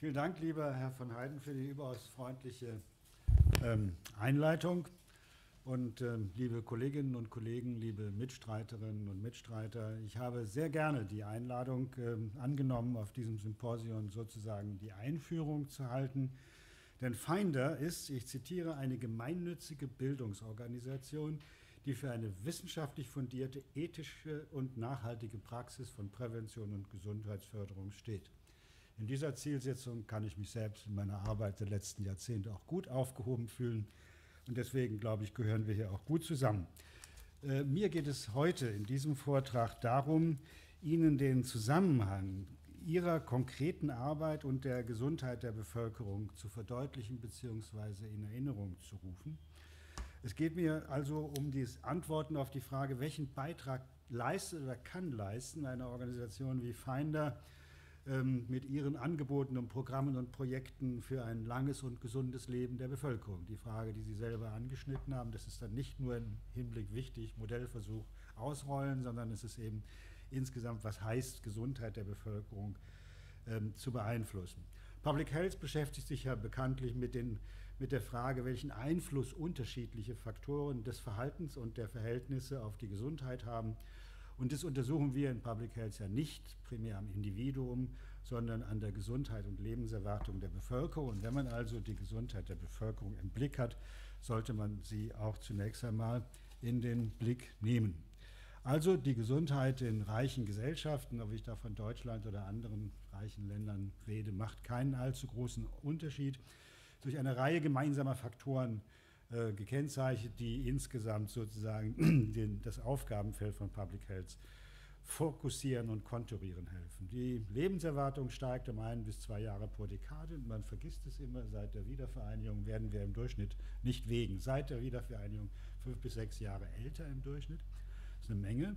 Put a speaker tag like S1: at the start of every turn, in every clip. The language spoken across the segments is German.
S1: Vielen Dank, lieber Herr von Heiden, für die überaus freundliche ähm, Einleitung. Und ähm, liebe Kolleginnen und Kollegen, liebe Mitstreiterinnen und Mitstreiter, ich habe sehr gerne die Einladung ähm, angenommen, auf diesem Symposium sozusagen die Einführung zu halten. Denn Finder ist, ich zitiere, eine gemeinnützige Bildungsorganisation, die für eine wissenschaftlich fundierte, ethische und nachhaltige Praxis von Prävention und Gesundheitsförderung steht. In dieser Zielsetzung kann ich mich selbst in meiner Arbeit der letzten Jahrzehnte auch gut aufgehoben fühlen. Und deswegen, glaube ich, gehören wir hier auch gut zusammen. Äh, mir geht es heute in diesem Vortrag darum, Ihnen den Zusammenhang Ihrer konkreten Arbeit und der Gesundheit der Bevölkerung zu verdeutlichen bzw. in Erinnerung zu rufen. Es geht mir also um die Antworten auf die Frage, welchen Beitrag leistet oder kann leisten eine Organisation wie Finder mit ihren Angeboten und Programmen und Projekten für ein langes und gesundes Leben der Bevölkerung. Die Frage, die Sie selber angeschnitten haben, das ist dann nicht nur im Hinblick wichtig, Modellversuch ausrollen, sondern es ist eben insgesamt, was heißt Gesundheit der Bevölkerung ähm, zu beeinflussen. Public Health beschäftigt sich ja bekanntlich mit, den, mit der Frage, welchen Einfluss unterschiedliche Faktoren des Verhaltens und der Verhältnisse auf die Gesundheit haben und das untersuchen wir in Public Health ja nicht primär am Individuum, sondern an der Gesundheit und Lebenserwartung der Bevölkerung. Und wenn man also die Gesundheit der Bevölkerung im Blick hat, sollte man sie auch zunächst einmal in den Blick nehmen. Also die Gesundheit in reichen Gesellschaften, ob ich da von Deutschland oder anderen reichen Ländern rede, macht keinen allzu großen Unterschied. Durch eine Reihe gemeinsamer Faktoren äh, gekennzeichnet, die insgesamt sozusagen den, das Aufgabenfeld von Public Health fokussieren und konturieren helfen. Die Lebenserwartung steigt um ein bis zwei Jahre pro Dekade. Man vergisst es immer, seit der Wiedervereinigung werden wir im Durchschnitt nicht wegen. Seit der Wiedervereinigung fünf bis sechs Jahre älter im Durchschnitt. Das ist eine Menge.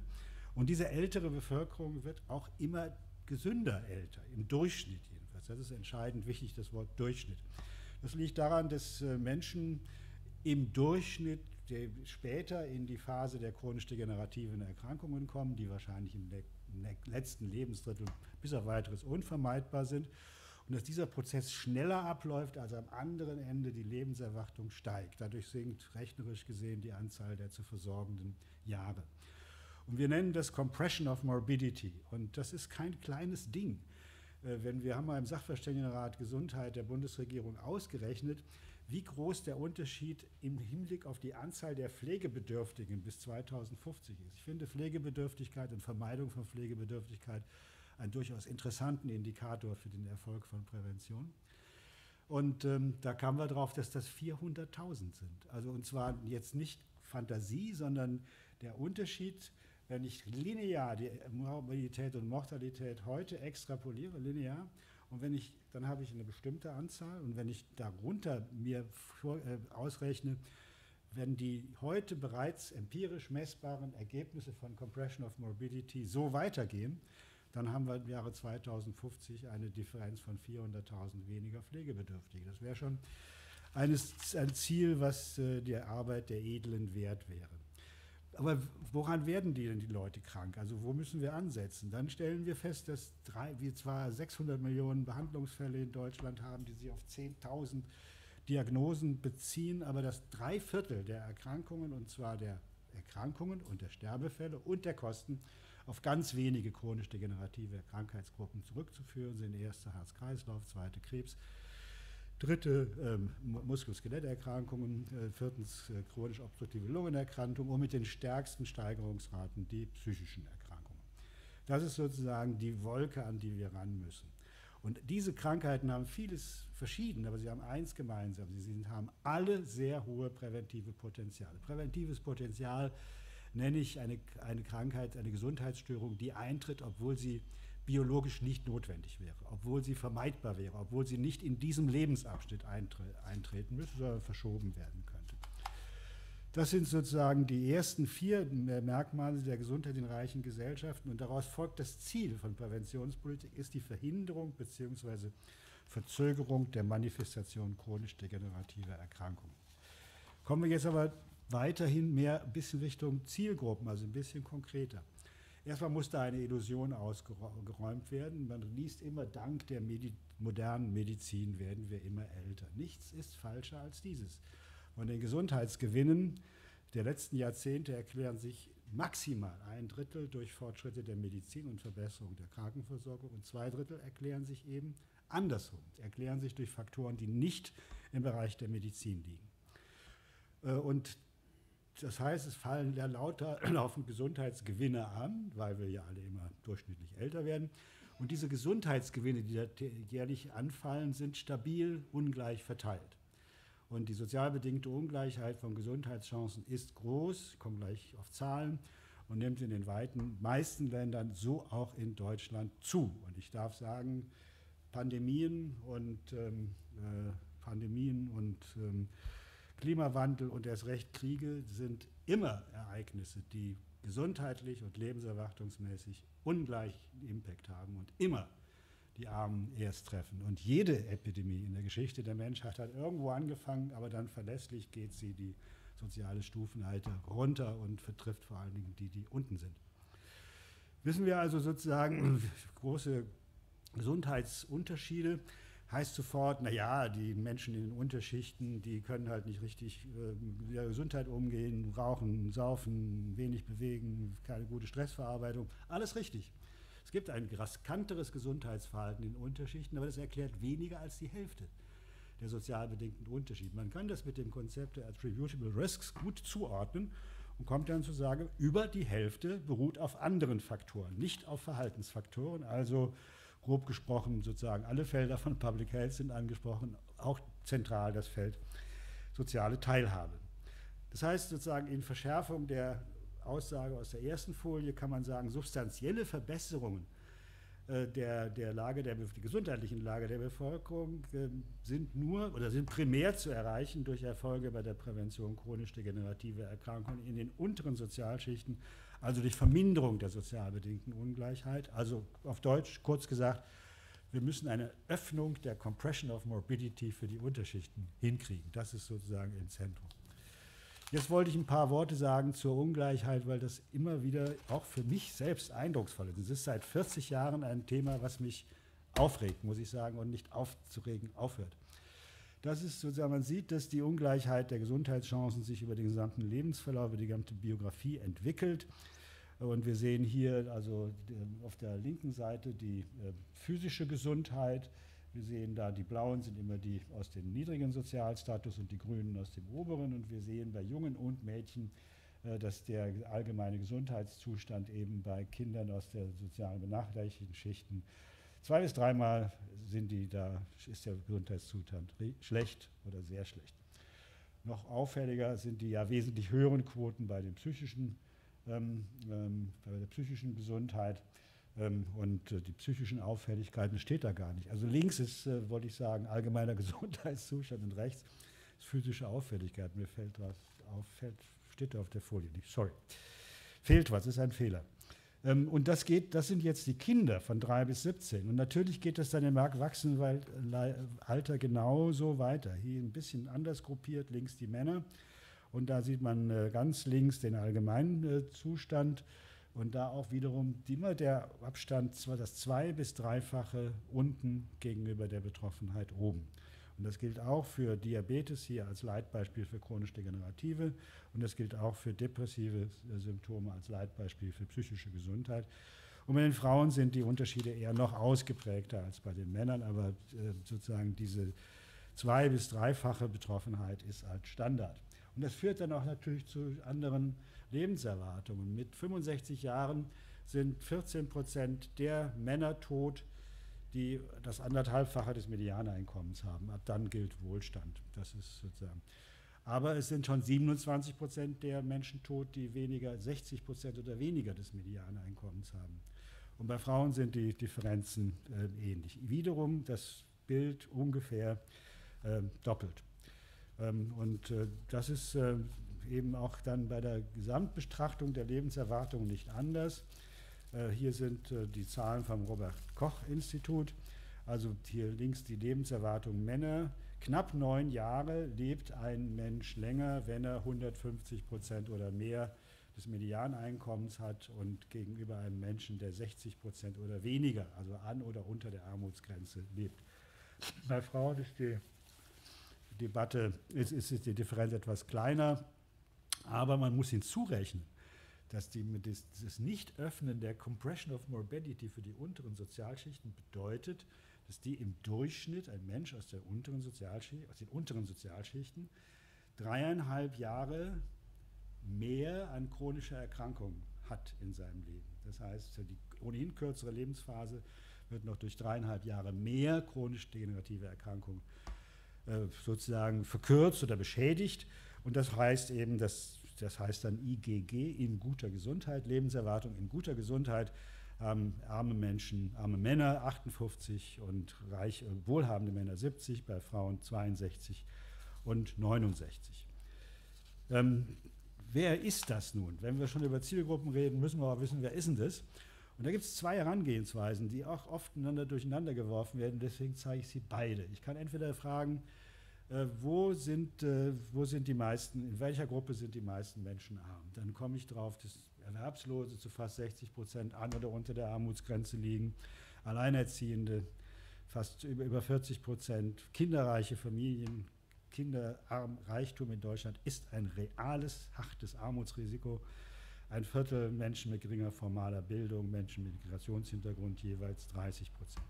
S1: Und diese ältere Bevölkerung wird auch immer gesünder älter, im Durchschnitt jedenfalls. Das ist entscheidend wichtig, das Wort Durchschnitt. Das liegt daran, dass äh, Menschen im Durchschnitt später in die Phase der chronisch-degenerativen Erkrankungen kommen, die wahrscheinlich im letzten Lebensdrittel bis auf weiteres unvermeidbar sind. Und dass dieser Prozess schneller abläuft, als am anderen Ende die Lebenserwartung steigt. Dadurch sinkt rechnerisch gesehen die Anzahl der zu versorgenden Jahre. Und wir nennen das Compression of Morbidity. Und das ist kein kleines Ding. Äh, wenn wir haben mal im Sachverständigenrat Gesundheit der Bundesregierung ausgerechnet, wie groß der Unterschied im Hinblick auf die Anzahl der Pflegebedürftigen bis 2050 ist. Ich finde Pflegebedürftigkeit und Vermeidung von Pflegebedürftigkeit einen durchaus interessanten Indikator für den Erfolg von Prävention. Und ähm, da kamen wir drauf, dass das 400.000 sind. Also und zwar jetzt nicht Fantasie, sondern der Unterschied wenn ich linear die Morbidität und Mortalität heute extrapoliere, linear, und wenn ich, dann habe ich eine bestimmte Anzahl, und wenn ich darunter mir vor, äh, ausrechne, wenn die heute bereits empirisch messbaren Ergebnisse von Compression of Morbidity so weitergehen, dann haben wir im Jahre 2050 eine Differenz von 400.000 weniger Pflegebedürftige. Das wäre schon eines, ein Ziel, was äh, der Arbeit der Edlen wert wäre. Aber woran werden die denn die Leute krank? Also wo müssen wir ansetzen? Dann stellen wir fest, dass drei, wir zwar 600 Millionen Behandlungsfälle in Deutschland haben, die sich auf 10.000 Diagnosen beziehen, aber dass drei Viertel der Erkrankungen, und zwar der Erkrankungen und der Sterbefälle und der Kosten, auf ganz wenige chronisch degenerative Krankheitsgruppen zurückzuführen sind. Erste Herz-Kreislauf, zweite Krebs, dritte ähm, Muskel-Skeletterkrankungen, äh, viertens äh, chronisch obstruktive Lungenerkrankungen und mit den stärksten Steigerungsraten die psychischen Erkrankungen. Das ist sozusagen die Wolke, an die wir ran müssen. Und diese Krankheiten haben vieles verschieden, aber sie haben eins gemeinsam. Sie sind, haben alle sehr hohe präventive Potenziale. Präventives Potenzial nenne ich eine, eine Krankheit, eine Gesundheitsstörung, die eintritt, obwohl sie biologisch nicht notwendig wäre, obwohl sie vermeidbar wäre, obwohl sie nicht in diesem Lebensabschnitt eintre eintreten müsste, sondern verschoben werden könnte. Das sind sozusagen die ersten vier Merkmale der Gesundheit in reichen Gesellschaften und daraus folgt das Ziel von Präventionspolitik ist die Verhinderung bzw. Verzögerung der Manifestation chronisch degenerativer Erkrankungen. Kommen wir jetzt aber weiterhin mehr ein bisschen Richtung Zielgruppen, also ein bisschen konkreter. Erstmal muss da eine Illusion ausgeräumt werden. Man liest immer, dank der Medi modernen Medizin werden wir immer älter. Nichts ist falscher als dieses. Von den Gesundheitsgewinnen der letzten Jahrzehnte erklären sich maximal ein Drittel durch Fortschritte der Medizin und Verbesserung der Krankenversorgung und zwei Drittel erklären sich eben andersrum, erklären sich durch Faktoren, die nicht im Bereich der Medizin liegen. Äh, und das heißt, es fallen ja lauter laufen Gesundheitsgewinne an, weil wir ja alle immer durchschnittlich älter werden. Und diese Gesundheitsgewinne, die jährlich anfallen, sind stabil ungleich verteilt. Und die sozial bedingte Ungleichheit von Gesundheitschancen ist groß, ich komme gleich auf Zahlen, und nimmt in den weiten meisten Ländern, so auch in Deutschland, zu. Und ich darf sagen, Pandemien und ähm, äh, Pandemien und ähm, Klimawandel und erst recht Kriege sind immer Ereignisse, die gesundheitlich und lebenserwartungsmäßig ungleich Impact haben und immer die Armen erst treffen. Und jede Epidemie in der Geschichte der Menschheit hat irgendwo angefangen, aber dann verlässlich geht sie die soziale Stufenhalter runter und vertrifft vor allen Dingen die, die unten sind. Wissen wir also sozusagen große Gesundheitsunterschiede heißt sofort, naja, die Menschen in den Unterschichten, die können halt nicht richtig äh, mit ihrer Gesundheit umgehen, rauchen, saufen, wenig bewegen, keine gute Stressverarbeitung. Alles richtig. Es gibt ein riskanteres Gesundheitsverhalten in Unterschichten, aber das erklärt weniger als die Hälfte der sozial bedingten Unterschiede. Man kann das mit dem Konzept der Attributable Risks gut zuordnen und kommt dann zu sagen, über die Hälfte beruht auf anderen Faktoren, nicht auf Verhaltensfaktoren, also grob gesprochen sozusagen alle Felder von Public Health sind angesprochen, auch zentral das Feld soziale Teilhabe. Das heißt sozusagen in Verschärfung der Aussage aus der ersten Folie kann man sagen, substanzielle Verbesserungen äh, der, der Lage der, die gesundheitlichen Lage der Bevölkerung äh, sind nur oder sind primär zu erreichen durch Erfolge bei der Prävention chronisch degenerativer Erkrankungen in den unteren Sozialschichten also durch Verminderung der sozial bedingten Ungleichheit. Also auf Deutsch kurz gesagt, wir müssen eine Öffnung der Compression of Morbidity für die Unterschichten hinkriegen. Das ist sozusagen im Zentrum. Jetzt wollte ich ein paar Worte sagen zur Ungleichheit, weil das immer wieder auch für mich selbst eindrucksvoll ist. Es ist seit 40 Jahren ein Thema, was mich aufregt, muss ich sagen, und nicht aufzuregen aufhört. Das ist sozusagen, man sieht, dass die Ungleichheit der Gesundheitschancen sich über den gesamten Lebensverlauf, über die gesamte Biografie entwickelt. Und wir sehen hier also auf der linken Seite die äh, physische Gesundheit. Wir sehen da, die blauen sind immer die aus dem niedrigen Sozialstatus und die grünen aus dem oberen. Und wir sehen bei Jungen und Mädchen, äh, dass der allgemeine Gesundheitszustand eben bei Kindern aus der sozial benachteiligten Schichten zwei bis dreimal sind die da, ist der Gesundheitszustand schlecht oder sehr schlecht. Noch auffälliger sind die ja wesentlich höheren Quoten bei den psychischen ähm, bei der psychischen Gesundheit ähm, und äh, die psychischen Auffälligkeiten steht da gar nicht. Also links ist, äh, wollte ich sagen, allgemeiner Gesundheitszustand und rechts ist physische Auffälligkeit. Mir fällt was auf, steht da auf der Folie nicht. Sorry. Fehlt was, ist ein Fehler. Ähm, und das geht, das sind jetzt die Kinder von 3 bis 17. Und natürlich geht das dann im Erwachsenenalter genauso weiter. Hier ein bisschen anders gruppiert, links die Männer und da sieht man äh, ganz links den allgemeinen äh, Zustand und da auch wiederum immer der Abstand, zwar das zwei- bis dreifache unten gegenüber der Betroffenheit oben. Und das gilt auch für Diabetes hier als Leitbeispiel für chronisch Degenerative und das gilt auch für depressive äh, Symptome als Leitbeispiel für psychische Gesundheit. Und bei den Frauen sind die Unterschiede eher noch ausgeprägter als bei den Männern, aber sozusagen diese zwei- bis dreifache Betroffenheit ist als Standard. Und das führt dann auch natürlich zu anderen Lebenserwartungen. Mit 65 Jahren sind 14 Prozent der Männer tot, die das anderthalbfache des Medianeinkommens haben. Ab dann gilt Wohlstand. Das ist sozusagen. Aber es sind schon 27 Prozent der Menschen tot, die weniger, 60 Prozent oder weniger des Medianeinkommens haben. Und bei Frauen sind die Differenzen äh, ähnlich. Wiederum das Bild ungefähr äh, doppelt. Ähm, und äh, das ist äh, eben auch dann bei der Gesamtbetrachtung der Lebenserwartung nicht anders. Äh, hier sind die Zahlen vom Robert Koch Institut. Also hier links die Lebenserwartung Männer. Knapp neun Jahre lebt ein Mensch länger, wenn er 150 Prozent oder mehr des Medianeinkommens hat und gegenüber einem Menschen, der 60 Prozent oder weniger, also an oder unter der Armutsgrenze lebt. Bei Frauen ist die Debatte, ist, ist die Differenz etwas kleiner, aber man muss hinzurechnen, dass die, das, das Nicht-Öffnen der Compression of Morbidity für die unteren Sozialschichten bedeutet, dass die im Durchschnitt, ein Mensch aus, der unteren Sozialschicht, aus den unteren Sozialschichten, dreieinhalb Jahre mehr an chronischer Erkrankung hat in seinem Leben. Das heißt, die ohnehin kürzere Lebensphase wird noch durch dreieinhalb Jahre mehr chronisch degenerative Erkrankung äh, sozusagen verkürzt oder beschädigt. Und das heißt eben, dass, das heißt dann IGG in guter Gesundheit, Lebenserwartung in guter Gesundheit haben arme Menschen, arme Männer 58 und reich, äh, wohlhabende Männer 70, bei Frauen 62 und 69. Ähm, wer ist das nun? Wenn wir schon über Zielgruppen reden, müssen wir auch wissen, wer ist denn das? Und da gibt es zwei Herangehensweisen, die auch oft miteinander durcheinander geworfen werden. Deswegen zeige ich sie beide. Ich kann entweder fragen, äh, wo, sind, äh, wo sind die meisten, in welcher Gruppe sind die meisten Menschen arm? Dann komme ich drauf, dass Erwerbslose zu fast 60 Prozent an oder unter der Armutsgrenze liegen, Alleinerziehende fast über, über 40 Prozent, kinderreiche Familien, Kinderreichtum in Deutschland ist ein reales, hartes Armutsrisiko. Ein Viertel Menschen mit geringer formaler Bildung, Menschen mit Migrationshintergrund jeweils 30 Prozent.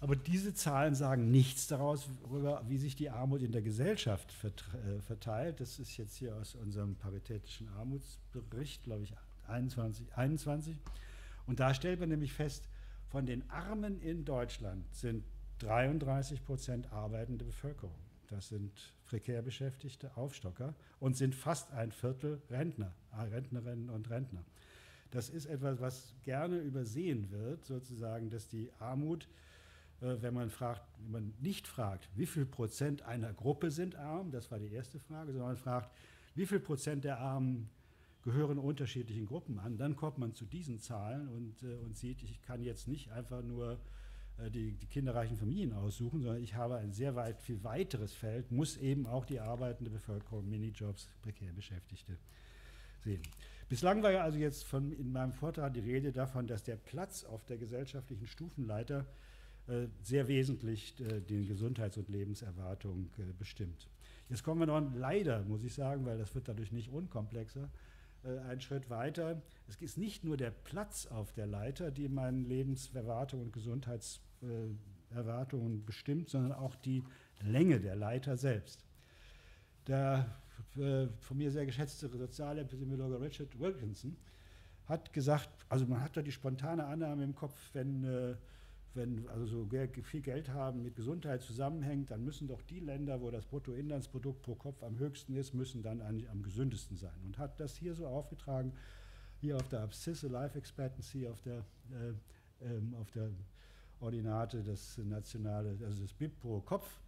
S1: Aber diese Zahlen sagen nichts daraus, wie sich die Armut in der Gesellschaft äh, verteilt. Das ist jetzt hier aus unserem paritätischen Armutsbericht, glaube ich, 21, 21. Und da stellt man nämlich fest, von den Armen in Deutschland sind 33 Prozent arbeitende Bevölkerung. Das sind prekär Beschäftigte, Aufstocker und sind fast ein Viertel Rentner, Rentnerinnen und Rentner. Das ist etwas, was gerne übersehen wird, sozusagen, dass die Armut äh, wenn man fragt, wenn man nicht fragt, wie viel Prozent einer Gruppe sind arm, das war die erste Frage, sondern man fragt, wie viel Prozent der Armen gehören unterschiedlichen Gruppen an, dann kommt man zu diesen Zahlen und, äh, und sieht, ich kann jetzt nicht einfach nur die, die, kinderreichen Familien aussuchen, sondern ich habe ein sehr weit viel weiteres Feld, muss eben auch die arbeitende Bevölkerung, Minijobs, prekär Beschäftigte sehen. Bislang war ja also jetzt von, in meinem Vortrag die Rede davon, dass der Platz auf der gesellschaftlichen Stufenleiter äh, sehr wesentlich äh, die Gesundheits- und Lebenserwartung äh, bestimmt. Jetzt kommen wir noch leider, muss ich sagen, weil das wird dadurch nicht unkomplexer, einen Schritt weiter. Es ist nicht nur der Platz auf der Leiter, die meine Lebenserwartung und Gesundheitserwartungen bestimmt, sondern auch die Länge der Leiter selbst. Der von mir sehr geschätzte Sozialepidemiologe Richard Wilkinson hat gesagt, also man hat da die spontane Annahme im Kopf, wenn wenn also so viel Geld haben mit Gesundheit zusammenhängt, dann müssen doch die Länder, wo das Bruttoinlandsprodukt pro Kopf am höchsten ist, müssen dann eigentlich am gesündesten sein. Und hat das hier so aufgetragen, hier auf der Abszisse Life Expectancy, auf der, äh, ähm, auf der Ordinate das nationale, also das BIP pro Kopf.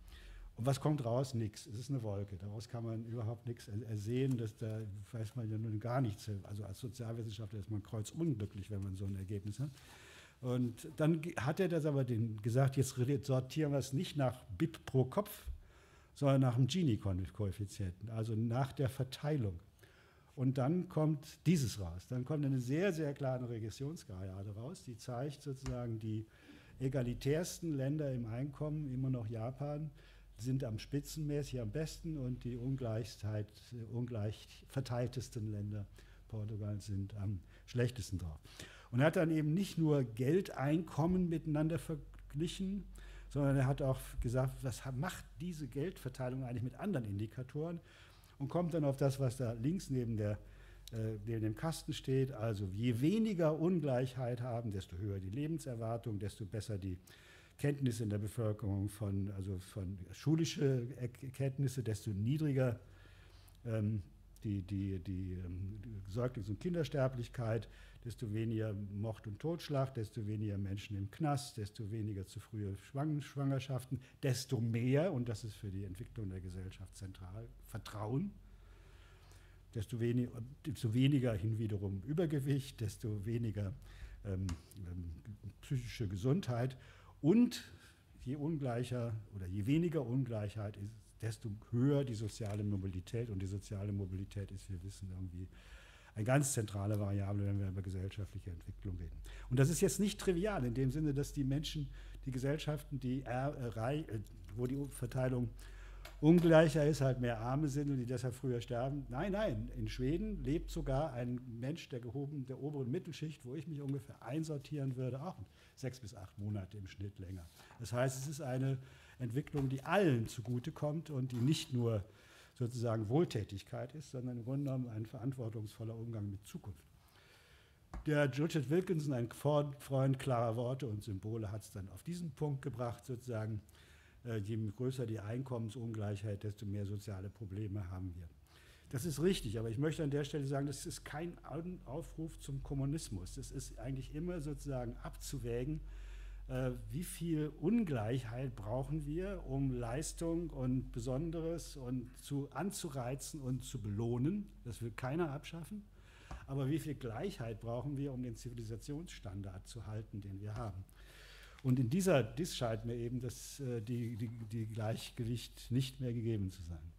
S1: Und was kommt raus? Nix. Es ist eine Wolke. Daraus kann man überhaupt nichts ersehen. Dass da weiß man ja nun gar nichts. Also als Sozialwissenschaftler ist man kreuzunglücklich, wenn man so ein Ergebnis hat. Und dann hat er das aber den gesagt, jetzt sortieren wir es nicht nach BIP pro Kopf, sondern nach dem Gini-Koeffizienten, also nach der Verteilung. Und dann kommt dieses raus. Dann kommt eine sehr, sehr kleine Regressionsgrade raus, die zeigt sozusagen die egalitärsten Länder im Einkommen, immer noch Japan, sind am spitzenmäßig am besten und die Ungleichheit, ungleich verteiltesten Länder, Portugal, sind am schlechtesten drauf. Und er hat dann eben nicht nur Geldeinkommen miteinander verglichen, sondern er hat auch gesagt, was macht diese Geldverteilung eigentlich mit anderen Indikatoren und kommt dann auf das, was da links neben, der, äh, neben dem Kasten steht. Also je weniger Ungleichheit haben, desto höher die Lebenserwartung, desto besser die Kenntnisse in der Bevölkerung von, also von schulische Kenntnisse, desto niedriger ähm, die, die, die, ähm, die Säuglings- und Kindersterblichkeit, desto weniger Mord und Totschlag, desto weniger Menschen im Knast, desto weniger zu frühe Schwangerschaften, desto mehr, und das ist für die Entwicklung der Gesellschaft zentral, Vertrauen, desto, wenig, desto weniger hin wiederum Übergewicht, desto weniger ähm, ähm, psychische Gesundheit und je ungleicher oder je weniger Ungleichheit ist, desto höher die soziale Mobilität. Und die soziale Mobilität ist, wir wissen, irgendwie eine ganz zentrale Variable, wenn wir über gesellschaftliche Entwicklung reden. Und das ist jetzt nicht trivial in dem Sinne, dass die Menschen, die Gesellschaften, die äh, wo die Verteilung ungleicher ist, halt mehr Arme sind und die deshalb früher sterben. Nein, nein, in Schweden lebt sogar ein Mensch der, gehoben, der oberen Mittelschicht, wo ich mich ungefähr einsortieren würde, auch sechs bis acht Monate im Schnitt länger. Das heißt, es ist eine Entwicklung, die allen zugutekommt und die nicht nur sozusagen Wohltätigkeit ist, sondern im Grunde genommen ein verantwortungsvoller Umgang mit Zukunft. Der Richard Wilkinson, ein Freund klarer Worte und Symbole, hat es dann auf diesen Punkt gebracht, sozusagen, äh, je größer die Einkommensungleichheit, desto mehr soziale Probleme haben wir. Das ist richtig, aber ich möchte an der Stelle sagen, das ist kein Aufruf zum Kommunismus. Das ist eigentlich immer sozusagen abzuwägen, äh, wie viel Ungleichheit brauchen wir, um Leistung und Besonderes und zu, anzureizen und zu belohnen. Das will keiner abschaffen. Aber wie viel Gleichheit brauchen wir, um den Zivilisationsstandard zu halten, den wir haben? Und in dieser Dis scheint mir eben das, äh, die, die, die Gleichgewicht nicht mehr gegeben zu sein.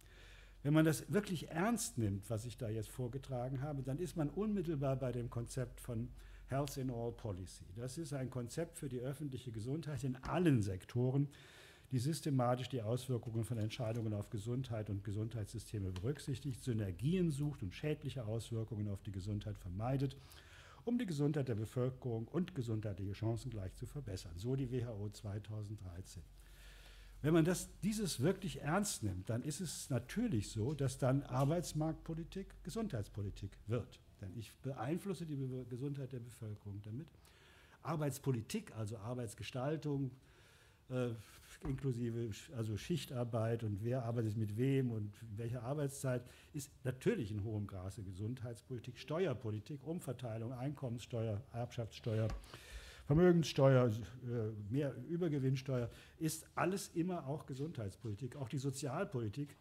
S1: Wenn man das wirklich ernst nimmt, was ich da jetzt vorgetragen habe, dann ist man unmittelbar bei dem Konzept von Health in All Policy. Das ist ein Konzept für die öffentliche Gesundheit in allen Sektoren, die systematisch die Auswirkungen von Entscheidungen auf Gesundheit und Gesundheitssysteme berücksichtigt, Synergien sucht und schädliche Auswirkungen auf die Gesundheit vermeidet um die Gesundheit der Bevölkerung und gesundheitliche Chancen gleich zu verbessern. So die WHO 2013. Wenn man das, dieses wirklich ernst nimmt, dann ist es natürlich so, dass dann Arbeitsmarktpolitik Gesundheitspolitik wird. Denn ich beeinflusse die Be Gesundheit der Bevölkerung damit. Arbeitspolitik, also Arbeitsgestaltung, äh, inklusive also Schichtarbeit und wer arbeitet mit wem und welche Arbeitszeit, ist natürlich in hohem Grade Gesundheitspolitik, Steuerpolitik, Umverteilung, Einkommenssteuer, Erbschaftssteuer, Vermögenssteuer, äh, mehr Übergewinnsteuer, ist alles immer auch Gesundheitspolitik. Auch die Sozialpolitik,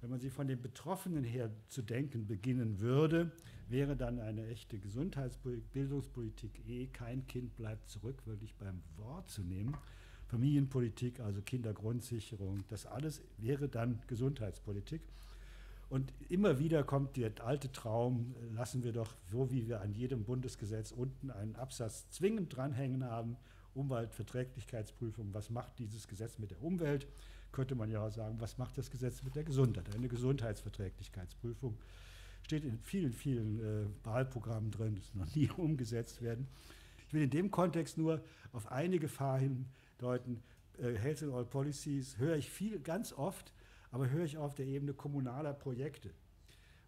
S1: wenn man sie von den Betroffenen her zu denken beginnen würde, wäre dann eine echte Gesundheitspolitik, Bildungspolitik eh, kein Kind bleibt zurück, wirklich beim Wort zu nehmen. Familienpolitik, also Kindergrundsicherung, das alles wäre dann Gesundheitspolitik. Und immer wieder kommt der alte Traum, lassen wir doch, so wie wir an jedem Bundesgesetz unten einen Absatz zwingend dranhängen haben, Umweltverträglichkeitsprüfung, was macht dieses Gesetz mit der Umwelt? Könnte man ja auch sagen, was macht das Gesetz mit der Gesundheit? Eine Gesundheitsverträglichkeitsprüfung steht in vielen, vielen äh, Wahlprogrammen drin, das noch nie umgesetzt werden. Ich will in dem Kontext nur auf eine Gefahr hin deuten. Äh, Health and All Policies höre ich viel, ganz oft, aber höre ich auf der Ebene kommunaler Projekte.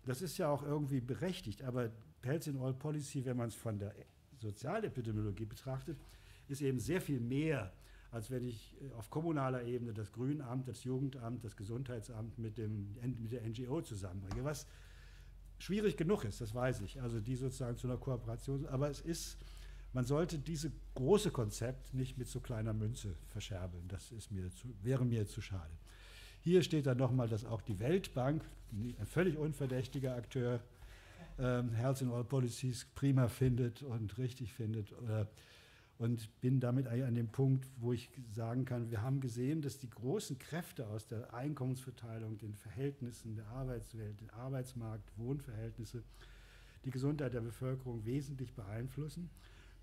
S1: Das ist ja auch irgendwie berechtigt, aber Health and All Policy, wenn man es von der Sozialepidemiologie betrachtet, ist eben sehr viel mehr, als wenn ich äh, auf kommunaler Ebene das Grünamt, das Jugendamt, das Gesundheitsamt mit, dem, mit der NGO zusammenbringe. Was schwierig genug ist, das weiß ich, also die sozusagen zu einer Kooperation, aber es ist man sollte dieses große Konzept nicht mit so kleiner Münze verscherbeln. Das ist mir zu, wäre mir zu schade. Hier steht dann nochmal, dass auch die Weltbank, ein völlig unverdächtiger Akteur, ähm, Health in All Policies prima findet und richtig findet. Äh, und bin damit an dem Punkt, wo ich sagen kann, wir haben gesehen, dass die großen Kräfte aus der Einkommensverteilung, den Verhältnissen der Arbeitswelt, den Arbeitsmarkt, Wohnverhältnisse, die Gesundheit der Bevölkerung wesentlich beeinflussen.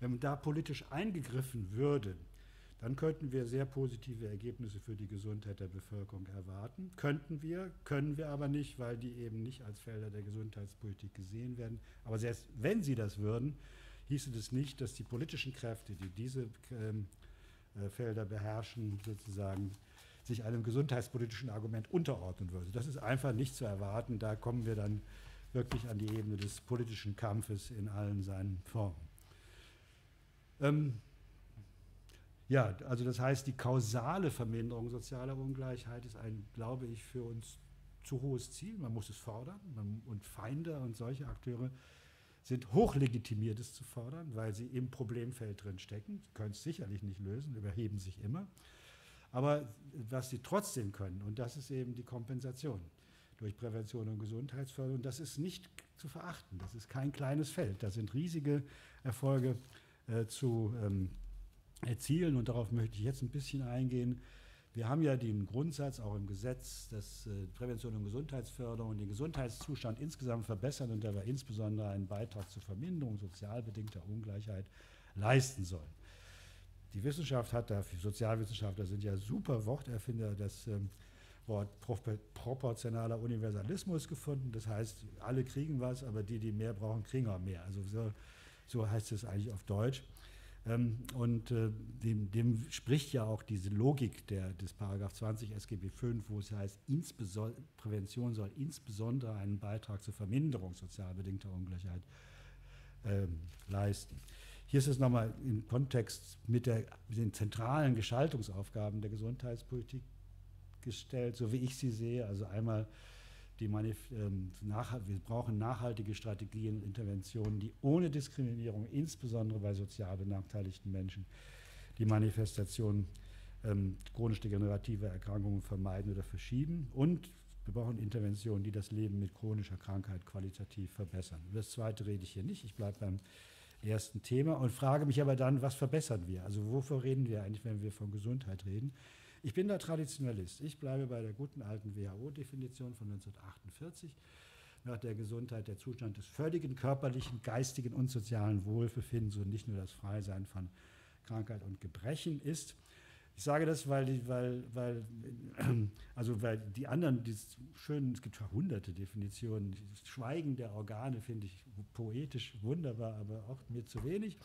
S1: Wenn da politisch eingegriffen würde, dann könnten wir sehr positive Ergebnisse für die Gesundheit der Bevölkerung erwarten. Könnten wir, können wir aber nicht, weil die eben nicht als Felder der Gesundheitspolitik gesehen werden. Aber selbst wenn sie das würden, hieße das nicht, dass die politischen Kräfte, die diese ähm, äh, Felder beherrschen, sozusagen sich einem gesundheitspolitischen Argument unterordnen würde. Das ist einfach nicht zu erwarten. Da kommen wir dann wirklich an die Ebene des politischen Kampfes in allen seinen Formen. Ähm, ja, also das heißt, die kausale Verminderung sozialer Ungleichheit ist ein, glaube ich, für uns zu hohes Ziel. Man muss es fordern. Man, und Feinde und solche Akteure sind hochlegitimiert, es zu fordern, weil sie im Problemfeld drin stecken. Sie können es sicherlich nicht lösen, überheben sich immer. Aber was sie trotzdem können, und das ist eben die Kompensation durch Prävention und Gesundheitsförderung, das ist nicht zu verachten. Das ist kein kleines Feld. Da sind riesige Erfolge äh, zu ähm, erzielen. Und darauf möchte ich jetzt ein bisschen eingehen. Wir haben ja den Grundsatz auch im Gesetz, dass äh, Prävention und Gesundheitsförderung den Gesundheitszustand insgesamt verbessern und dabei insbesondere einen Beitrag zur Verminderung sozial bedingter Ungleichheit leisten soll. Die Wissenschaft hat dafür, Sozialwissenschaftler sind ja super Worterfinder, das ähm, Wort proportionaler Universalismus gefunden. Das heißt, alle kriegen was, aber die, die mehr brauchen, kriegen auch mehr. Also so, so heißt es eigentlich auf Deutsch. Ähm, und äh, dem, dem, spricht ja auch diese Logik der, des Paragraph 20 SGB V, wo es heißt, Prävention soll insbesondere einen Beitrag zur Verminderung sozial bedingter Ungleichheit ähm, leisten. Hier ist es nochmal im Kontext mit, der, mit den zentralen Gestaltungsaufgaben der Gesundheitspolitik gestellt, so wie ich sie sehe. Also einmal die Manif ähm, wir brauchen nachhaltige Strategien und Interventionen, die ohne Diskriminierung, insbesondere bei sozial benachteiligten Menschen, die Manifestation ähm, chronisch degenerativer Erkrankungen vermeiden oder verschieben. Und wir brauchen Interventionen, die das Leben mit chronischer Krankheit qualitativ verbessern. Über das zweite rede ich hier nicht. Ich bleibe beim ersten Thema und frage mich aber dann, was verbessern wir? Also wovor reden wir eigentlich, wenn wir von Gesundheit reden? Ich bin da Traditionalist. Ich bleibe bei der guten alten WHO-Definition von 1948, nach der Gesundheit der Zustand des völligen körperlichen, geistigen und sozialen Wohlbefindens und nicht nur das Freisein von Krankheit und Gebrechen ist. Ich sage das, weil, weil, weil, also weil die anderen, die schönen, es gibt hunderte Definitionen, das Schweigen der Organe finde ich poetisch wunderbar, aber auch mir zu wenig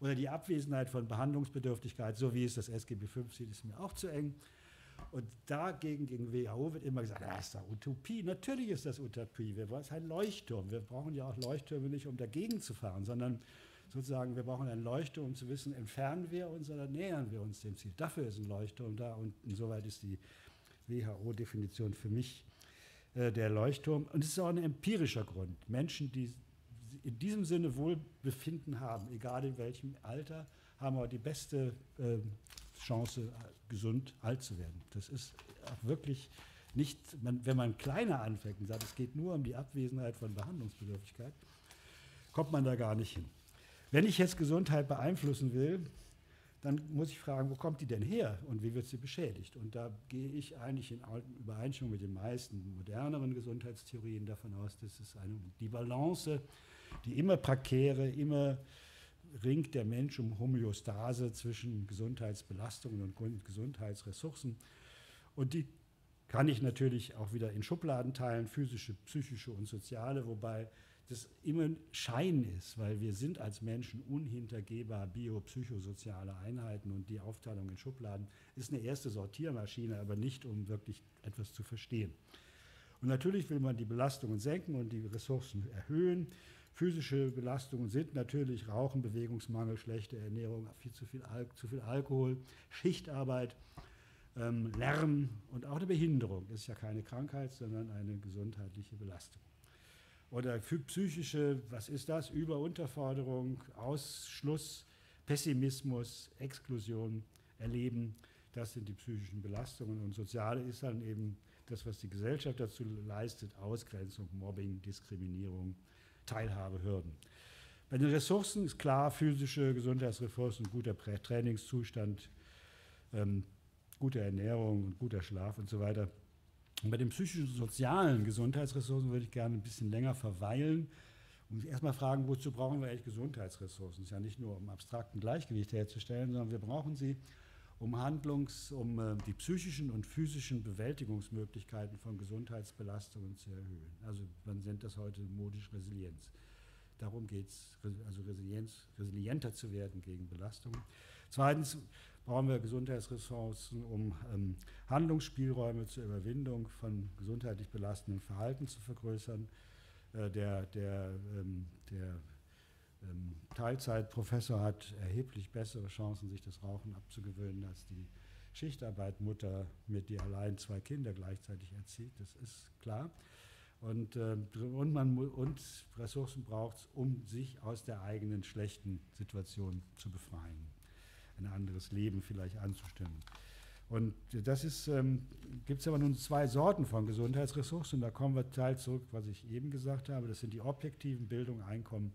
S1: oder die Abwesenheit von Behandlungsbedürftigkeit, so wie es das SGB V sieht, ist mir auch zu eng. Und dagegen, gegen WHO wird immer gesagt, das ist doch Utopie. Natürlich ist das Utopie. Wir brauchen ein Leuchtturm. Wir brauchen ja auch Leuchttürme nicht, um dagegen zu fahren, sondern sozusagen, wir brauchen einen Leuchtturm, um zu wissen, entfernen wir uns oder nähern wir uns dem Ziel. Dafür ist ein Leuchtturm da und insoweit ist die WHO-Definition für mich äh, der Leuchtturm. Und es ist auch ein empirischer Grund. Menschen, die in diesem Sinne Wohlbefinden haben, egal in welchem Alter, haben wir die beste äh, Chance, gesund alt zu werden. Das ist auch wirklich nicht, man, wenn man kleiner anfängt und sagt, es geht nur um die Abwesenheit von Behandlungsbedürftigkeit, kommt man da gar nicht hin. Wenn ich jetzt Gesundheit beeinflussen will, dann muss ich fragen, wo kommt die denn her und wie wird sie beschädigt? Und da gehe ich eigentlich in Übereinstimmung mit den meisten moderneren Gesundheitstheorien davon aus, dass es eine, die Balance die immer prekäre, immer ringt der Mensch um Homöostase zwischen Gesundheitsbelastungen und Gesundheitsressourcen. Und die kann ich natürlich auch wieder in Schubladen teilen, physische, psychische und soziale, wobei das immer ein Schein ist, weil wir sind als Menschen unhintergehbar biopsychosoziale Einheiten und die Aufteilung in Schubladen ist eine erste Sortiermaschine, aber nicht, um wirklich etwas zu verstehen. Und natürlich will man die Belastungen senken und die Ressourcen erhöhen. Physische Belastungen sind natürlich Rauchen, Bewegungsmangel, schlechte Ernährung, viel zu viel, Al zu viel Alkohol, Schichtarbeit, ähm, Lärm und auch eine Behinderung. Das ist ja keine Krankheit, sondern eine gesundheitliche Belastung. Oder für psychische, was ist das? Über- Unterforderung, Ausschluss, Pessimismus, Exklusion, Erleben, das sind die psychischen Belastungen. Und soziale ist dann eben das, was die Gesellschaft dazu leistet, Ausgrenzung, Mobbing, Diskriminierung, Teilhabehürden. Bei den Ressourcen ist klar, physische Gesundheitsressourcen, guter Trainingszustand, ähm, gute Ernährung und guter Schlaf und so weiter. Und bei den psychischen sozialen Gesundheitsressourcen würde ich gerne ein bisschen länger verweilen und erstmal fragen, wozu brauchen wir eigentlich Gesundheitsressourcen? Es ist ja nicht nur, um abstrakten Gleichgewicht herzustellen, sondern wir brauchen sie, um Handlungs-, um äh, die psychischen und physischen Bewältigungsmöglichkeiten von Gesundheitsbelastungen zu erhöhen. Also man nennt das heute modisch Resilienz. Darum geht es, also Resilienz, resilienter zu werden gegen Belastungen. Zweitens brauchen wir Gesundheitsressourcen, um ähm, Handlungsspielräume zur Überwindung von gesundheitlich belastenden Verhalten zu vergrößern. Äh, der, der, ähm, der Teilzeitprofessor hat erheblich bessere Chancen, sich das Rauchen abzugewöhnen, als die Schichtarbeitmutter, mit die allein zwei Kinder gleichzeitig erzieht. Das ist klar. Und, äh, und, man, und Ressourcen braucht es, um sich aus der eigenen schlechten Situation zu befreien, ein anderes Leben vielleicht anzustimmen. Und das ist, ähm, gibt es aber nun zwei Sorten von Gesundheitsressourcen. Da kommen wir teil zurück, was ich eben gesagt habe. Das sind die objektiven Bildung, Einkommen,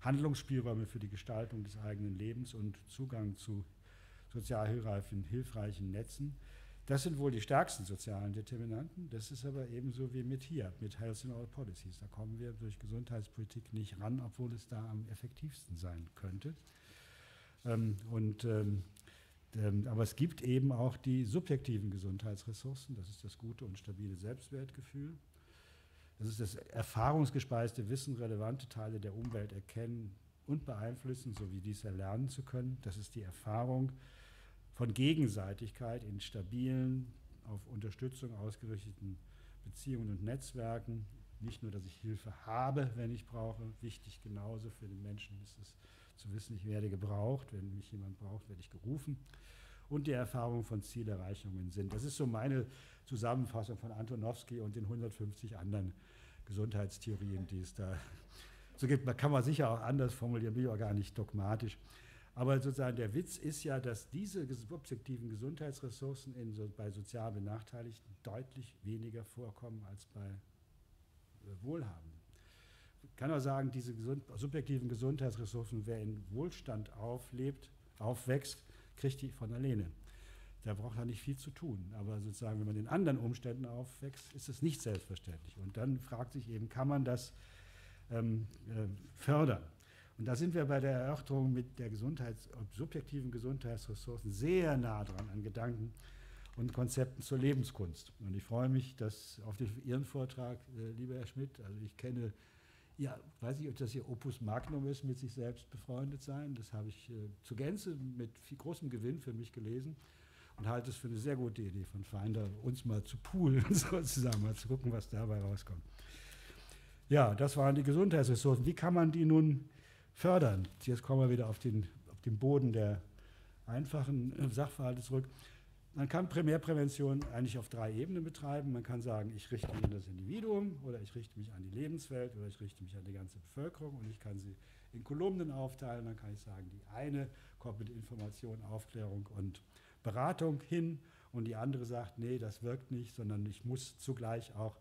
S1: Handlungsspielräume für die Gestaltung des eigenen Lebens und Zugang zu sozial hilfreichen, Netzen. Das sind wohl die stärksten sozialen Determinanten. Das ist aber ebenso wie mit hier, mit Health in All Policies. Da kommen wir durch Gesundheitspolitik nicht ran, obwohl es da am effektivsten sein könnte. Ähm, und, ähm, ähm, aber es gibt eben auch die subjektiven Gesundheitsressourcen. Das ist das gute und stabile Selbstwertgefühl. Das ist das erfahrungsgespeiste Wissen, relevante Teile der Umwelt erkennen und beeinflussen, sowie dies erlernen zu können. Das ist die Erfahrung von Gegenseitigkeit in stabilen, auf Unterstützung ausgerichteten Beziehungen und Netzwerken. Nicht nur, dass ich Hilfe habe, wenn ich brauche, wichtig genauso für den Menschen ist es zu wissen, ich werde gebraucht, wenn mich jemand braucht, werde ich gerufen. Und die Erfahrung von Zielerreichungen sind. Das ist so meine Zusammenfassung von Antonowski und den 150 anderen Gesundheitstheorien, die es da so gibt. Man kann man sicher auch anders formulieren, bin ich auch gar nicht dogmatisch. Aber sozusagen der Witz ist ja, dass diese subjektiven Gesundheitsressourcen in, so, bei sozial Benachteiligten deutlich weniger vorkommen als bei äh, Wohlhabenden. Ich kann auch sagen, diese gesund, subjektiven Gesundheitsressourcen, wer in Wohlstand auflebt, aufwächst, kriegt die von alleine. Der braucht da nicht viel zu tun. Aber sozusagen, wenn man in anderen Umständen aufwächst, ist es nicht selbstverständlich. Und dann fragt sich eben, kann man das ähm, äh, fördern? Und da sind wir bei der Erörterung mit der Gesundheits subjektiven Gesundheitsressourcen sehr nah dran an Gedanken und Konzepten zur Lebenskunst. Und ich freue mich, dass auf den, Ihren Vortrag, äh, lieber Herr Schmidt, also ich kenne, ja, weiß ich, ob das Ihr Opus Magnum ist, mit sich selbst befreundet sein. Das habe ich äh, zu Gänze mit viel großem Gewinn für mich gelesen und halte es für eine sehr gute Idee von Finder, uns mal zu poolen, sozusagen, mal zu gucken, was dabei rauskommt. Ja, das waren die Gesundheitsressourcen. Wie kann man die nun fördern. Jetzt kommen wir wieder auf den, auf den Boden der einfachen äh, Sachverhalte zurück. Man kann Primärprävention eigentlich auf drei Ebenen betreiben. Man kann sagen, ich richte mich an das Individuum oder ich richte mich an die Lebenswelt oder ich richte mich an die ganze Bevölkerung und ich kann sie in Kolumnen aufteilen. Dann kann ich sagen, die eine kommt mit Information, Aufklärung und Beratung hin und die andere sagt, nee, das wirkt nicht, sondern ich muss zugleich auch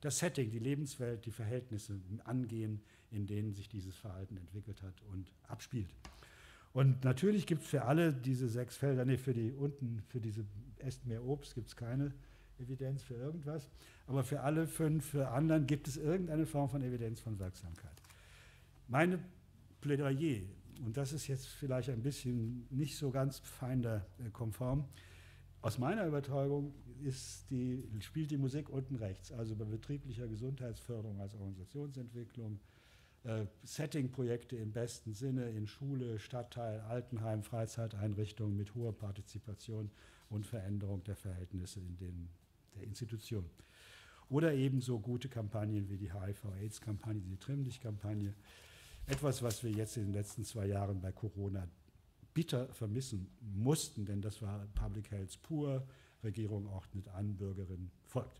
S1: das Setting, die Lebenswelt, die Verhältnisse angehen, in denen sich dieses Verhalten entwickelt hat und abspielt. Und natürlich gibt es für alle diese sechs Felder, nee, für die unten, für diese Esst mehr Obst gibt es keine Evidenz für irgendwas, aber für alle fünf anderen gibt es irgendeine Form von Evidenz von Wirksamkeit. Meine Plädoyer, und das ist jetzt vielleicht ein bisschen nicht so ganz feinder konform, aus meiner Überzeugung die, spielt die Musik unten rechts, also bei betrieblicher Gesundheitsförderung als Organisationsentwicklung, äh, Setting-Projekte im besten Sinne in Schule, Stadtteil, Altenheim, Freizeiteinrichtungen mit hoher Partizipation und Veränderung der Verhältnisse in den, der Institution. Oder ebenso gute Kampagnen wie die HIV-AIDS-Kampagne, die Trimm-Dich-Kampagne. Etwas, was wir jetzt in den letzten zwei Jahren bei Corona bitter vermissen mussten, denn das war Public Health pur, Regierung ordnet an, Bürgerin folgt.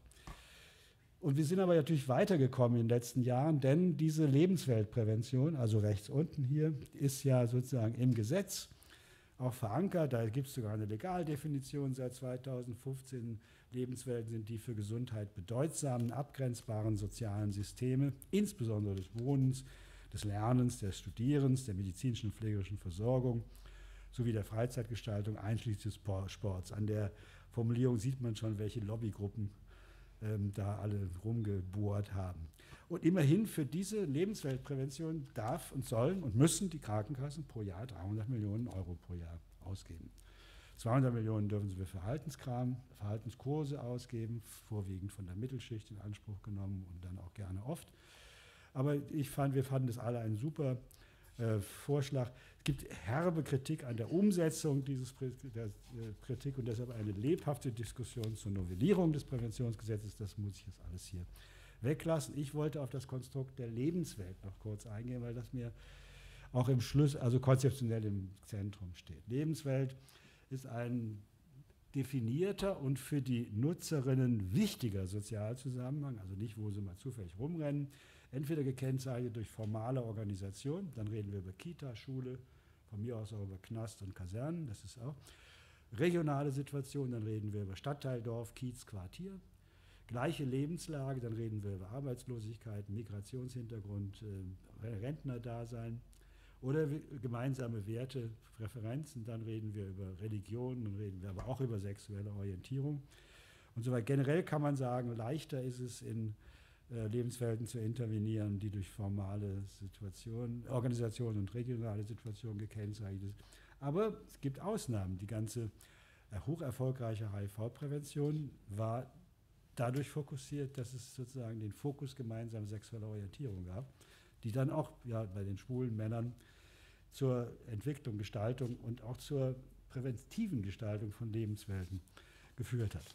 S1: Und wir sind aber natürlich weitergekommen in den letzten Jahren, denn diese Lebensweltprävention, also rechts unten hier, ist ja sozusagen im Gesetz auch verankert. Da gibt es sogar eine Legaldefinition seit 2015. Lebenswelten sind die für Gesundheit bedeutsamen, abgrenzbaren sozialen Systeme, insbesondere des Wohnens, des Lernens, des Studierens, der medizinischen und pflegerischen Versorgung sowie der Freizeitgestaltung einschließlich des Sports. An der Formulierung sieht man schon, welche Lobbygruppen ähm, da alle rumgebohrt haben. Und immerhin für diese Lebensweltprävention darf und sollen und müssen die Krankenkassen pro Jahr 300 Millionen Euro pro Jahr ausgeben. 200 Millionen dürfen sie für Verhaltenskram, Verhaltenskurse ausgeben, vorwiegend von der Mittelschicht in Anspruch genommen und dann auch gerne oft. Aber ich fand, wir fanden das alle einen super äh, Vorschlag. Es gibt herbe Kritik an der Umsetzung dieses der, äh, Kritik und deshalb eine lebhafte Diskussion zur Novellierung des Präventionsgesetzes. Das muss ich jetzt alles hier weglassen. Ich wollte auf das Konstrukt der Lebenswelt noch kurz eingehen, weil das mir auch im Schluss, also konzeptionell im Zentrum steht. Lebenswelt ist ein definierter und für die Nutzerinnen wichtiger Sozialzusammenhang, also nicht, wo sie mal zufällig rumrennen, entweder gekennzeichnet durch formale Organisation, dann reden wir über Kita, Schule, von mir aus auch über Knast und Kasernen, das ist auch regionale Situation, dann reden wir über Stadtteil, Dorf, Kiez, Quartier. Gleiche Lebenslage, dann reden wir über Arbeitslosigkeit, Migrationshintergrund, äh, Rentnerdasein. oder gemeinsame Werte, Präferenzen, dann reden wir über Religion, dann reden wir aber auch über sexuelle Orientierung und so weiter. Generell kann man sagen, leichter ist es in Lebenswelten zu intervenieren, die durch formale Situationen, Organisationen und regionale Situationen gekennzeichnet sind. Aber es gibt Ausnahmen. Die ganze äh, hocherfolgreiche HIV-Prävention war dadurch fokussiert, dass es sozusagen den Fokus gemeinsam sexueller Orientierung gab, die dann auch ja, bei den schwulen Männern zur Entwicklung, Gestaltung und auch zur präventiven Gestaltung von Lebenswelten geführt hat.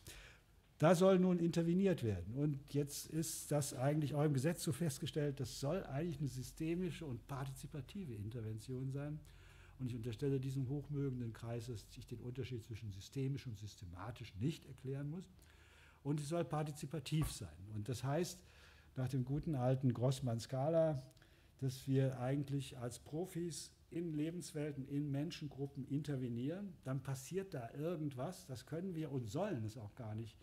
S1: Da soll nun interveniert werden. Und jetzt ist das eigentlich auch im Gesetz so festgestellt, das soll eigentlich eine systemische und partizipative Intervention sein. Und ich unterstelle diesem hochmögenden Kreis, dass ich den Unterschied zwischen systemisch und systematisch nicht erklären muss. Und es soll partizipativ sein. Und das heißt, nach dem guten alten Grossmann-Skala, dass wir eigentlich als Profis in Lebenswelten, in Menschengruppen intervenieren. Dann passiert da irgendwas. Das können wir und sollen es auch gar nicht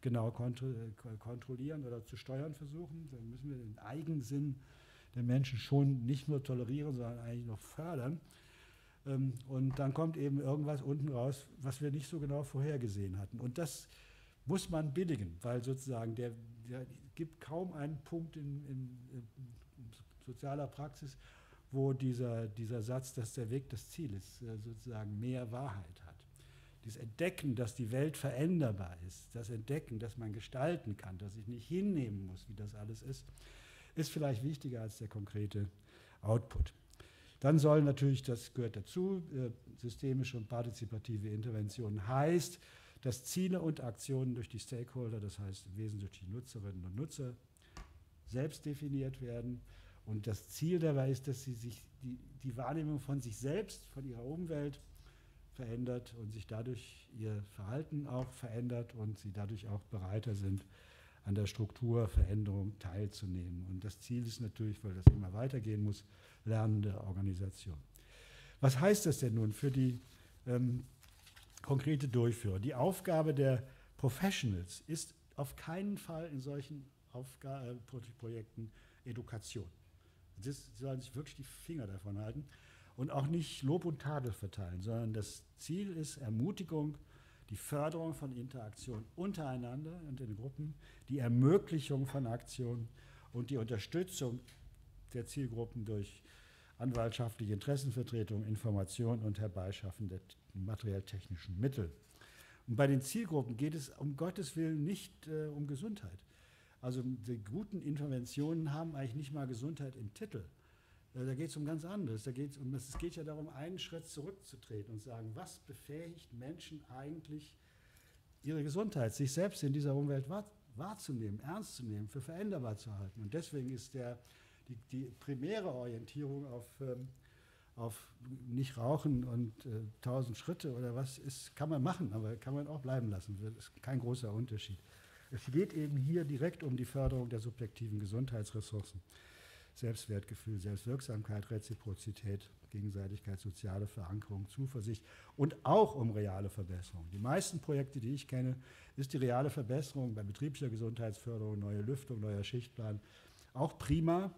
S1: genau kontrollieren oder zu steuern versuchen. Dann müssen wir den Eigensinn der Menschen schon nicht nur tolerieren, sondern eigentlich noch fördern. Ähm, und dann kommt eben irgendwas unten raus, was wir nicht so genau vorhergesehen hatten. Und das muss man billigen, weil sozusagen der, der gibt kaum einen Punkt in, in, in, sozialer Praxis, wo dieser, dieser Satz, dass der Weg das Ziel ist, äh, sozusagen mehr Wahrheit hat. Das Entdecken, dass die Welt veränderbar ist, das Entdecken, dass man gestalten kann, dass ich nicht hinnehmen muss, wie das alles ist, ist vielleicht wichtiger als der konkrete Output. Dann soll natürlich, das gehört dazu, äh, systemische und partizipative Intervention heißt, dass Ziele und Aktionen durch die Stakeholder, das heißt durch die Nutzerinnen und Nutzer, selbst definiert werden. Und das Ziel dabei ist, dass sie sich die, die Wahrnehmung von sich selbst, von ihrer Umwelt verändert und sich dadurch ihr Verhalten auch verändert und sie dadurch auch bereiter sind, an der Strukturveränderung teilzunehmen. Und das Ziel ist natürlich, weil das immer weitergehen muss, lernende Organisation. Was heißt das denn nun für die ähm, konkrete Durchführung? Die Aufgabe der Professionals ist auf keinen Fall in solchen Aufga äh, Projekten Education. Sie sollen sich wirklich die Finger davon halten und auch nicht Lob und Tadel verteilen, sondern das Ziel ist Ermutigung, die Förderung von Interaktion untereinander und in Gruppen, die Ermöglichung von Aktionen und die Unterstützung der Zielgruppen durch anwaltschaftliche Interessenvertretung, Information und Herbeischaffen der materiell-technischen Mittel. Und bei den Zielgruppen geht es um Gottes Willen nicht äh, um Gesundheit. Also die guten Interventionen haben eigentlich nicht mal Gesundheit im Titel. Da geht es um ganz anderes. Da geht's um, es geht ja darum, einen Schritt zurückzutreten und zu sagen, was befähigt Menschen eigentlich, ihre Gesundheit, sich selbst in dieser Umwelt wahr, wahrzunehmen, ernst zu nehmen, für veränderbar zu halten. Und deswegen ist der, die, die primäre Orientierung auf, ähm, auf nicht rauchen und tausend äh, Schritte oder was ist, kann man machen, aber kann man auch bleiben lassen. Das ist kein großer Unterschied. Es geht eben hier direkt um die Förderung der subjektiven Gesundheitsressourcen. Selbstwertgefühl, Selbstwirksamkeit, Reziprozität, Gegenseitigkeit, soziale Verankerung, Zuversicht und auch um reale Verbesserung. Die meisten Projekte, die ich kenne, ist die reale Verbesserung bei betrieblicher Gesundheitsförderung, neue Lüftung, neuer Schichtplan, auch prima.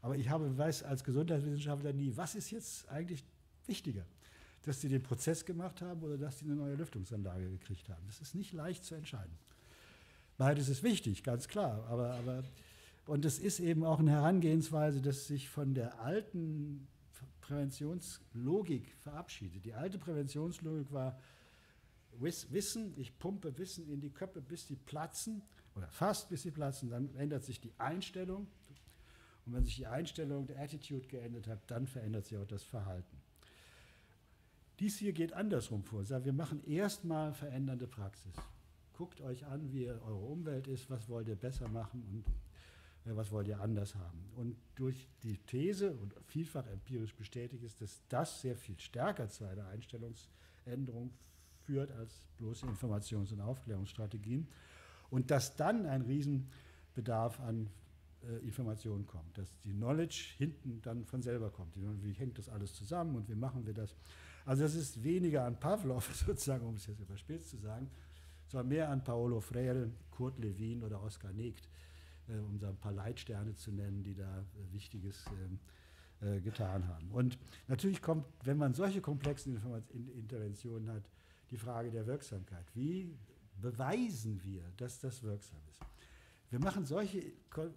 S1: Aber ich habe, weiß als Gesundheitswissenschaftler nie, was ist jetzt eigentlich wichtiger? Dass sie den Prozess gemacht haben oder dass sie eine neue Lüftungsanlage gekriegt haben. Das ist nicht leicht zu entscheiden. Beides ist wichtig, ganz klar. Aber, aber und es ist eben auch eine Herangehensweise, dass sich von der alten Präventionslogik verabschiedet. Die alte Präventionslogik war Wissen, ich pumpe Wissen in die Köpfe, bis sie platzen oder fast bis sie platzen, dann ändert sich die Einstellung. Und wenn sich die Einstellung, der Attitude geändert hat, dann verändert sich auch das Verhalten. Dies hier geht andersrum vor. Wir machen erstmal verändernde Praxis. Guckt euch an, wie eure Umwelt ist, was wollt ihr besser machen und was wollt ihr anders haben. Und durch die These und vielfach empirisch bestätigt ist, dass das sehr viel stärker zu einer Einstellungsänderung führt als bloße Informations- und Aufklärungsstrategien. Und dass dann ein Riesenbedarf an äh, Informationen kommt, dass die Knowledge hinten dann von selber kommt. Wie hängt das alles zusammen und wie machen wir das? Also das ist weniger an Pavlov sozusagen, um es jetzt überspitzt zu sagen, sondern mehr an Paolo Freire, Kurt Lewin oder Oskar Negt, um so ein paar Leitsterne zu nennen, die da äh, Wichtiges ähm, äh, getan haben. Und natürlich kommt, wenn man solche komplexen Interventionen hat, die Frage der Wirksamkeit. Wie beweisen wir, dass das wirksam ist? Wir machen solche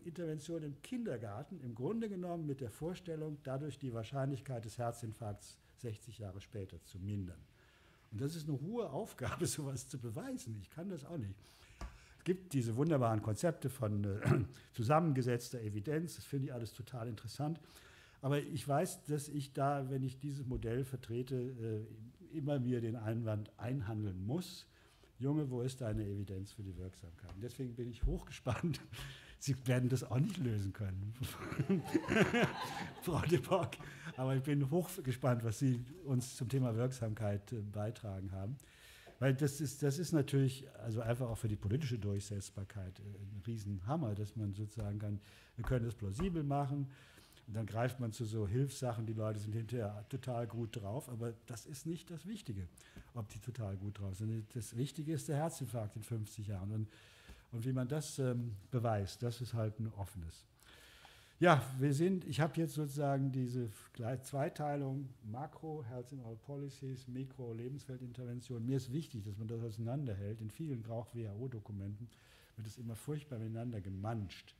S1: Interventionen im Kindergarten im Grunde genommen mit der Vorstellung, dadurch die Wahrscheinlichkeit des Herzinfarkts 60 Jahre später zu mindern. Und das ist eine hohe Aufgabe, sowas zu beweisen. Ich kann das auch nicht. Gibt diese wunderbaren Konzepte von äh, zusammengesetzter Evidenz, das finde ich alles total interessant. Aber ich weiß, dass ich da, wenn ich dieses Modell vertrete, äh, immer mir den Einwand einhandeln muss. Junge, wo ist deine Evidenz für die Wirksamkeit? Und deswegen bin ich hochgespannt. Sie werden das auch nicht lösen können, Frau de Bock. Aber ich bin hochgespannt, was Sie uns zum Thema Wirksamkeit äh, beitragen haben. Weil das ist, das ist natürlich also einfach auch für die politische Durchsetzbarkeit äh, ein Riesenhammer, dass man sozusagen kann, wir können das plausibel machen. Und dann greift man zu so Hilfssachen, die Leute sind hinterher total gut drauf, aber das ist nicht das Wichtige, ob die total gut drauf sind. Das Wichtige ist der Herzinfarkt in 50 Jahren. Und, und wie man das ähm, beweist, das ist halt ein offenes. Ja, wir sind, ich habe jetzt sozusagen diese Zweiteilung Makro, Health in All Policies, Mikro, Lebensweltintervention. Mir ist wichtig, dass man das auseinanderhält. In vielen auch WHO-Dokumenten wird es immer furchtbar miteinander gemanscht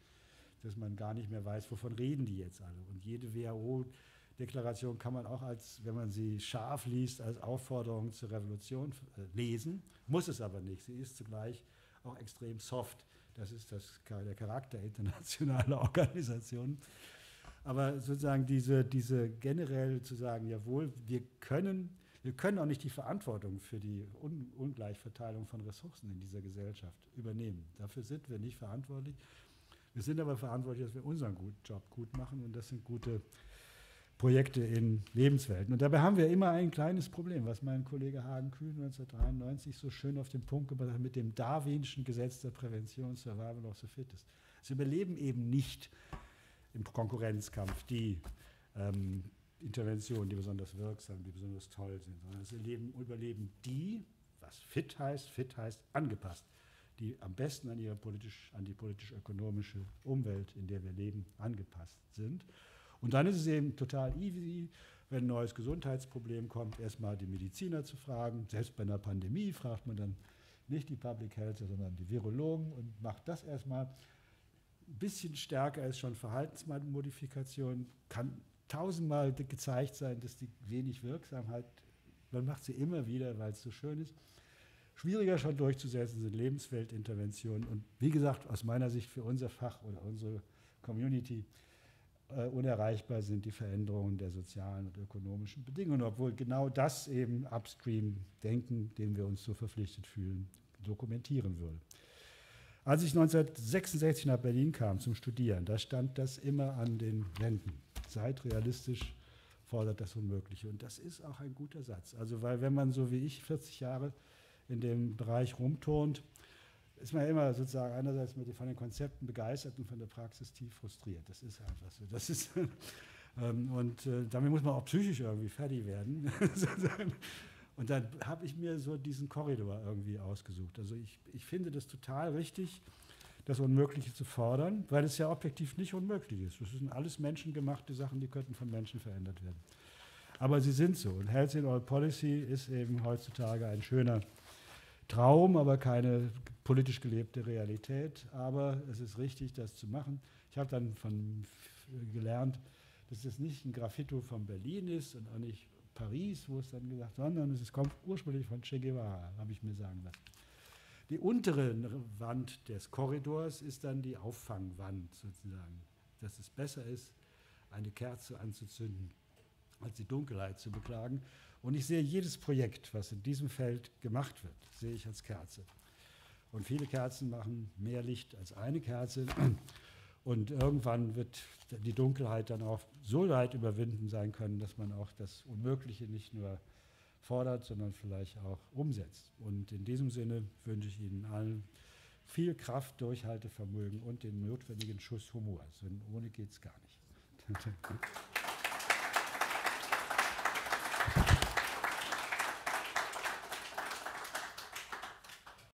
S1: dass man gar nicht mehr weiß, wovon reden die jetzt alle. Und jede WHO-Deklaration kann man auch als, wenn man sie scharf liest, als Aufforderung zur Revolution äh, lesen, muss es aber nicht. Sie ist zugleich auch extrem soft. Das ist das, der Charakter internationaler Organisationen. Aber sozusagen diese, diese generell zu sagen, jawohl, wir können, wir können auch nicht die Verantwortung für die Un Ungleichverteilung von Ressourcen in dieser Gesellschaft übernehmen. Dafür sind wir nicht verantwortlich. Wir sind aber verantwortlich, dass wir unseren Job gut machen und das sind gute Projekte in Lebenswelten. Und dabei haben wir immer ein kleines Problem, was mein Kollege Hagen Kühn 1993 so schön auf den Punkt gebracht hat mit dem Darwinschen Gesetz der Prävention, Survival of the Fittest. Sie überleben eben nicht im Konkurrenzkampf die ähm, Interventionen, die besonders wirksam, die besonders toll sind, sondern es überleben die, was fit heißt, fit heißt angepasst die am besten an, ihre politisch, an die politisch-ökonomische Umwelt, in der wir leben, angepasst sind. Und dann ist es eben total easy, wenn ein neues Gesundheitsproblem kommt, erstmal die Mediziner zu fragen. Selbst bei einer Pandemie fragt man dann nicht die Public Health, sondern die Virologen und macht das erstmal. Ein bisschen stärker ist schon Verhaltensmodifikation, kann tausendmal gezeigt sein, dass die wenig Wirksamkeit, man macht sie immer wieder, weil es so schön ist. Schwieriger schon durchzusetzen sind Lebensweltinterventionen und wie gesagt, aus meiner Sicht für unser Fach oder unsere Community unerreichbar sind die Veränderungen der sozialen und ökonomischen Bedingungen, obwohl genau das eben Upstream-Denken, dem wir uns so verpflichtet fühlen, dokumentieren würde. Als ich 1966 nach Berlin kam zum Studieren, da stand das immer an den Wänden. Seid realistisch, fordert das Unmögliche. Und das ist auch ein guter Satz. Also, weil wenn man so wie ich 40 Jahre in dem Bereich rumturnt, ist man immer sozusagen einerseits mit, von den Konzepten begeistert und von der Praxis tief frustriert. Das ist einfach so. Das ist, ähm, und äh, damit muss man auch psychisch irgendwie fertig werden. und dann habe ich mir so diesen Korridor irgendwie ausgesucht. Also ich, ich finde das total richtig, das Unmögliche zu fordern, weil es ja objektiv nicht unmöglich ist. Das sind alles menschengemachte Sachen, die könnten von Menschen verändert werden. Aber sie sind so. Und Health in All Policy ist eben heutzutage ein schöner Traum, aber keine politisch gelebte Realität. Aber es ist richtig, das zu machen. Ich habe dann von gelernt, dass das nicht ein Graffito von Berlin ist und auch nicht Paris, wo es dann gesagt, sondern es kommt ursprünglich von Che Guevara, habe ich mir sagen lassen. Die untere Wand des Korridors ist dann die Auffangwand sozusagen, dass es besser ist, eine Kerze anzuzünden, als die Dunkelheit zu beklagen. Und ich sehe jedes Projekt, was in diesem Feld gemacht wird, sehe ich als Kerze. Und viele Kerzen machen mehr Licht als eine Kerze. Und irgendwann wird die Dunkelheit dann auch so weit überwinden sein können, dass man auch das Unmögliche nicht nur fordert, sondern vielleicht auch umsetzt. Und in diesem Sinne wünsche ich Ihnen allen viel Kraft, Durchhaltevermögen und den notwendigen Schuss Humor. Also ohne geht es gar nicht.